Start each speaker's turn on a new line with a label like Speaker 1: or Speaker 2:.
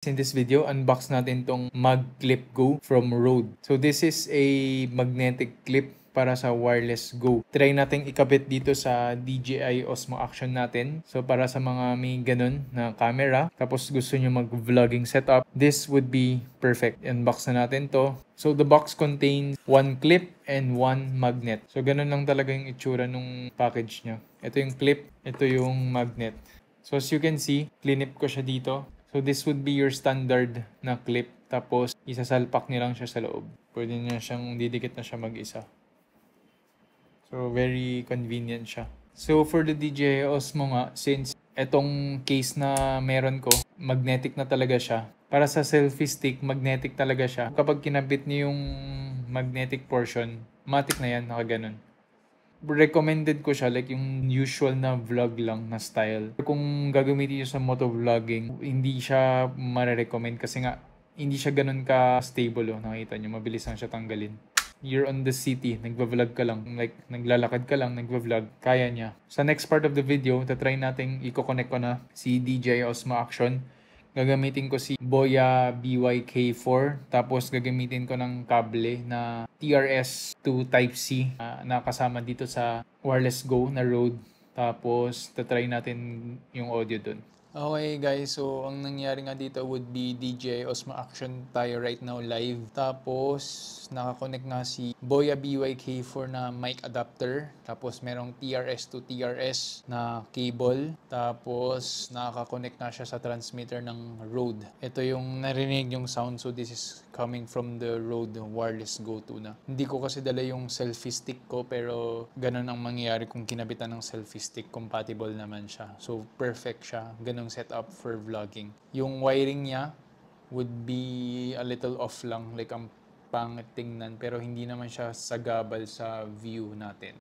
Speaker 1: In this video, unbox natin tong Mag Clip Go from Rode. So this is a magnetic clip para sa wireless Go. Try natin ikabit dito sa DJI Osmo Action natin. So para sa mga may ganun na camera, tapos gusto nyo mag-vlogging setup, this would be perfect. Unbox na natin to. So the box contains one clip and one magnet. So ganun lang talaga yung itsura nung package niya. Ito yung clip, ito yung magnet. So as you can see, clinip ko siya dito. So this would be your standard na clip. Tapos isasalpak niyo lang siya sa loob. Pwede niya siyang didikit na siya mag-isa. So very convenient siya. So for the DJI Osmo nga, since etong case na meron ko, magnetic na talaga siya. Para sa selfie stick, magnetic talaga siya. Kapag kinabit niyo yung magnetic portion, matic na yan, nakaganon recommended ko siya like yung usual na vlog lang na style. Kung gagamitin niyo sa motovlogging, hindi siya mare-recommend kasi nga hindi siya ganun ka stable oh. Nakita niyo, mabilis lang siya tanggalin. You're on the city, nagva-vlog ka lang, like naglalakad ka lang, nagva-vlog, kaya niya. Sa next part of the video, tatry nating i-connect ko na si DJI Osmo Action gagamitin ko si Boya BYK4 tapos gagamitin ko ng kable na TRS to Type-C uh, na kasama dito sa Wireless Go na Rode tapos tatry natin yung audio dun. Okay guys, so ang nangyari nga dito would be DJI Osmo Action tayo right now live. Tapos nakakonect nga si Boya BYK4 na mic adapter. Tapos merong TRS to TRS na cable. Tapos nakaka-connect na siya sa transmitter ng Rode. Ito yung narinig yung sound so this is coming from the Rode wireless go-to na. Hindi ko kasi dala yung selfie stick ko pero ganun ang mangyayari kung kinabitan ng selfie stick. Compatible naman siya. So perfect siya. Ganun ganong setup for vlogging. Yung wiring niya would be a little off lang, like ang pangit tingnan, pero hindi naman siya sagabal sa view natin.